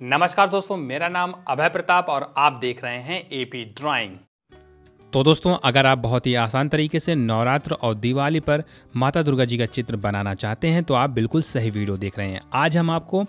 नमस्कार दोस्तों मेरा नाम अभय प्रताप और आप देख रहे हैं एपी ड्राइंग तो दोस्तों, अगर आप बहुत ही आसान तरीके से नवरात्र और दिवाली पर माता दुर्गा जी का चित्र बनाना चाहते हैं तो आप बिल्कुल सही वीडियो देख रहे हैं। आज हम आपको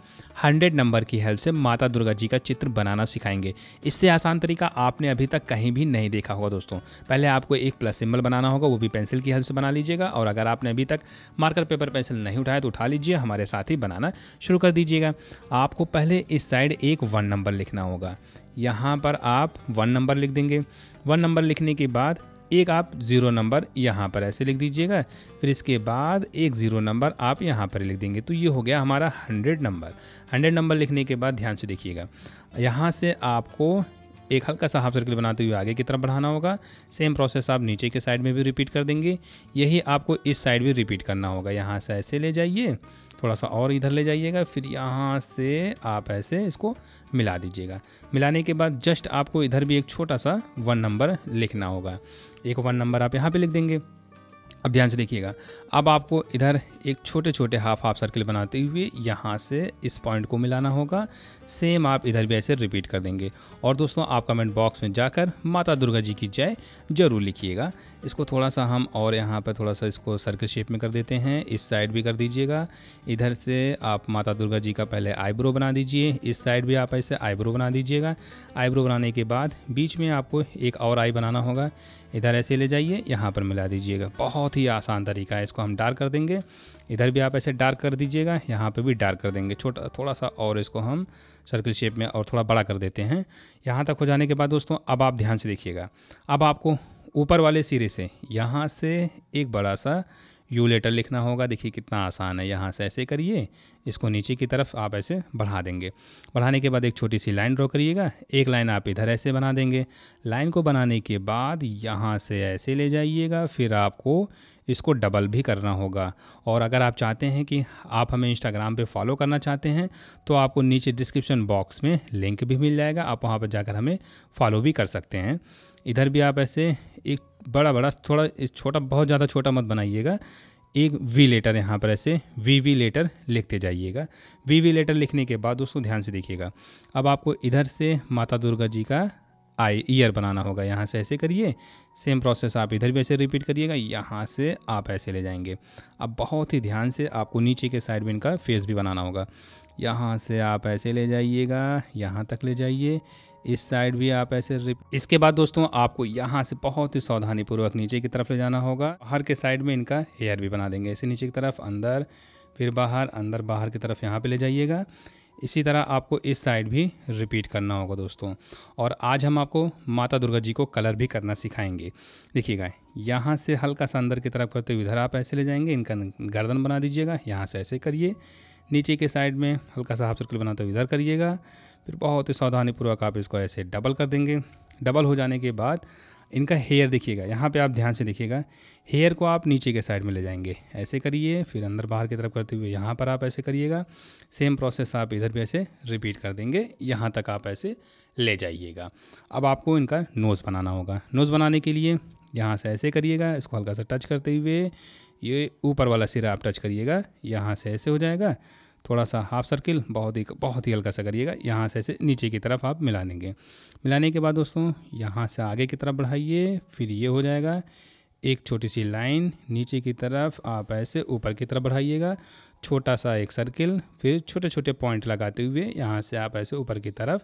100 नंबर की हेल्प से माता दुर्गा जी का चित्र बनाना सिखाएँगे। इससे आसान तरीका आपने अभी तक कहीं भी नहीं देखा होगा दोस्तों। पहले आपको एक प्लस सिंबल बनाना होगा, वो भी पेंसिल की हेल्प से बना लीजिएगा और अगर आपने अभी तक मार्कर पेपर पेंसिल नहीं उठाया तो उठा लीजिए, हमारे साथ ही बनाना शुरू कर दीजिएगा। आपको पहले इस साइड एक वन नंबर लिखना होगा। यहाँ पर आप वन नंबर लिख देंगे। वन नंबर लिखने के बाद एक आप ज़ीरो नंबर यहाँ पर ऐसे लिख दीजिएगा। फिर इसके बाद एक ज़ीरो नंबर आप यहाँ पर लिख देंगे। तो ये हो गया हमारा हंड्रेड नंबर हंड्रेड नंबर लिखने के बाद ध्यान से देखिएगा। यहाँ से आपको एक हल्का सा हाफ़ सर्कल बनाते हुए आगे की तरफ़ बढ़ाना होगा। सेम प्रोसेस आप नीचे के साइड में भी रिपीट कर देंगे। यही आपको इस साइड भी रिपीट करना होगा। यहाँ से ऐसे ले जाइए। थोड़ा सा और इधर ले जाइएगा, फिर यहाँ से आप ऐसे इसको मिला दीजिएगा। मिलाने के बाद जस्ट आपको इधर भी एक छोटा सा वन नंबर लिखना होगा। एक वन नंबर आप यहाँ पे लिख देंगे। अब ध्यान से देखिएगा। अब आपको इधर एक छोटे छोटे हाफ़ हाफ़ सर्किल बनाते हुए यहाँ से इस पॉइंट को मिलाना होगा। सेम आप इधर भी ऐसे रिपीट कर देंगे। और दोस्तों, आप कमेंट बॉक्स में जाकर माता दुर्गा जी की जय ज़रूर लिखिएगा। इसको थोड़ा सा हम और यहाँ पर थोड़ा सा इसको सर्किल शेप में कर देते हैं। इस साइड भी कर दीजिएगा। इधर से आप माता दुर्गा जी का पहले आईब्रो बना दीजिए। इस साइड भी आप ऐसे आईब्रो बना दीजिएगा। आईब्रो बनाने के बाद बीच में आपको एक और आई बनाना होगा। इधर ऐसे ले जाइए। यहाँ पर मिला दीजिएगा। बहुत ही आसान तरीका है इसको हम डार्क कर देंगे। इधर भी आप ऐसे डार्क कर दीजिएगा, यहाँ पे भी डार्क कर देंगे। छोटा थोड़ा सा और इसको हम सर्कल शेप में और थोड़ा बड़ा कर देते हैं। यहाँ तक हो जाने के बाद दोस्तों, अब आप ध्यान से देखिएगा। अब आपको ऊपर वाले सिरे से, यहाँ से एक बड़ा सा यू लेटर लिखना होगा। देखिए कितना आसान है, यहाँ से ऐसे करिए। इसको नीचे की तरफ़ आप ऐसे बढ़ा देंगे। बढ़ाने के बाद एक छोटी सी लाइन ड्रॉ करिएगा। एक लाइन आप इधर ऐसे बना देंगे। लाइन को बनाने के बाद यहाँ से ऐसे ले जाइएगा। फिर आपको इसको डबल भी करना होगा। और अगर आप चाहते हैं कि आप हमें इंस्टाग्राम पे फॉलो करना चाहते हैं तो आपको नीचे डिस्क्रिप्शन बॉक्स में लिंक भी मिल जाएगा। आप वहाँ पर जाकर हमें फॉलो भी कर सकते हैं। इधर भी आप ऐसे एक बड़ा बड़ा थोड़ा, इस छोटा, बहुत ज़्यादा छोटा मत बनाइएगा। एक वी लेटर यहाँ पर ऐसे वी वी लेटर लिखते जाइएगा। वी वी लेटर लिखने के बाद दोस्तों ध्यान से देखिएगा। अब आपको इधर से माता दुर्गा जी का आई ईयर बनाना होगा। यहाँ से ऐसे करिए सेम प्रोसेस आप इधर भी ऐसे रिपीट करिएगा, यहाँ से आप ऐसे ले जाएँगे। अब बहुत ही ध्यान से आपको नीचे के साइड में इनका फेस भी बनाना होगा। यहाँ से आप ऐसे ले जाइएगा, यहाँ तक ले जाइए, इस साइड भी आप ऐसे इसके बाद दोस्तों आपको यहाँ से बहुत ही सावधानी पूर्वक नीचे की तरफ़ ले जाना होगा। हर के साइड में इनका हेयर भी बना देंगे। ऐसे नीचे की तरफ़, अंदर, फिर बाहर, अंदर बाहर की तरफ़ यहाँ पे ले जाइएगा। इसी तरह आपको इस साइड भी रिपीट करना होगा दोस्तों। और आज हम आपको माता दुर्गा जी को कलर भी करना सिखाएँगे। देखिएगा यहाँ से हल्का सा अंदर की तरफ़ करते हुए इधर आप ऐसे ले जाएँगे, इनका गर्दन बना दीजिएगा, यहाँ से ऐसे करिए। नीचे के साइड में हल्का सा हाफ़ सर्कल बनाते हुए इधर करिएगा, फिर बहुत ही सावधानीपूर्वक आप इसको ऐसे डबल कर देंगे। डबल हो जाने के बाद इनका हेयर देखिएगा, यहाँ पे आप ध्यान से देखिएगा, हेयर को आप नीचे के साइड में ले जाएँगे। ऐसे करिए, फिर अंदर बाहर की तरफ़ करते हुए यहाँ पर आप ऐसे करिएगा, सेम प्रोसेस आप इधर भी ऐसे रिपीट कर देंगे, यहाँ तक आप ऐसे ले जाइएगा। अब आपको इनका नोज़ बनाना होगा। नोज़ बनाने के लिए यहाँ से ऐसे करिएगा, इसको हल्का सा टच करते हुए, ये ऊपर वाला सिरा आप टच करिएगा, यहाँ से ऐसे हो जाएगा थोड़ा सा हाफ़ सर्किल बहुत ही बहुत ही हल्का सा करिएगा। यहाँ से ऐसे नीचे की तरफ़ आप मिला देंगे मिलाने के बाद दोस्तों, यहाँ से आगे की तरफ़ बढ़ाइए, फिर ये हो जाएगा एक छोटी सी लाइन नीचे की तरफ़ आप ऐसे ऊपर की तरफ़ बढ़ाइएगा। छोटा सा एक सर्किल फिर छोटे छोटे पॉइंट लगाते हुए यहाँ से आप ऐसे ऊपर की तरफ़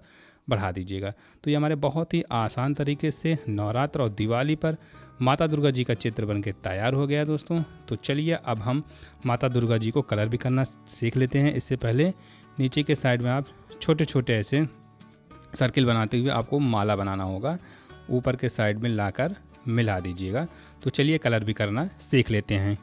बढ़ा दीजिएगा। तो ये हमारे बहुत ही आसान तरीके से नवरात्र और दिवाली पर माता दुर्गा जी का चित्र बन के तैयार हो गया दोस्तों। तो चलिए अब हम माता दुर्गा जी को कलर भी करना सीख लेते हैं। इससे पहले नीचे के साइड में आप छोटे छोटे ऐसे सर्किल बनाते हुए आपको माला बनाना होगा। ऊपर के साइड में लाकर मिला दीजिएगा। तो चलिए कलर भी करना सीख लेते हैं।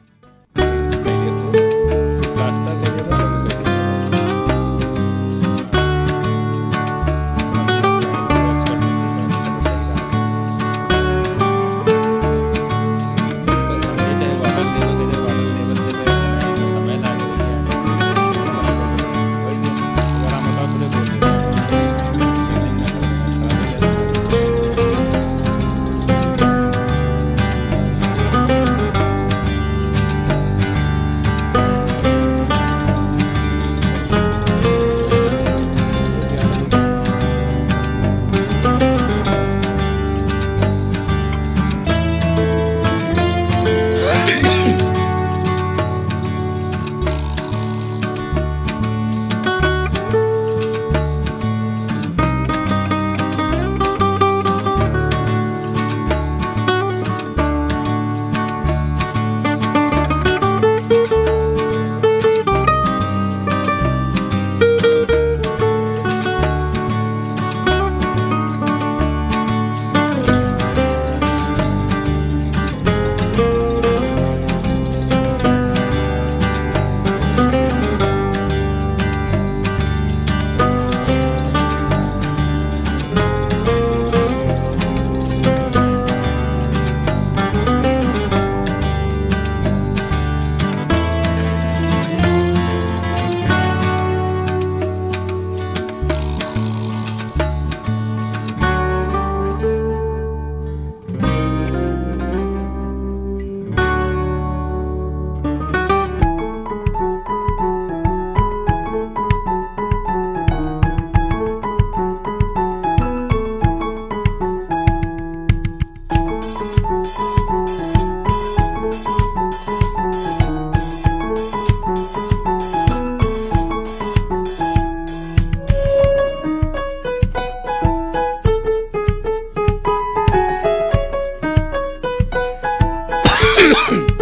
Thank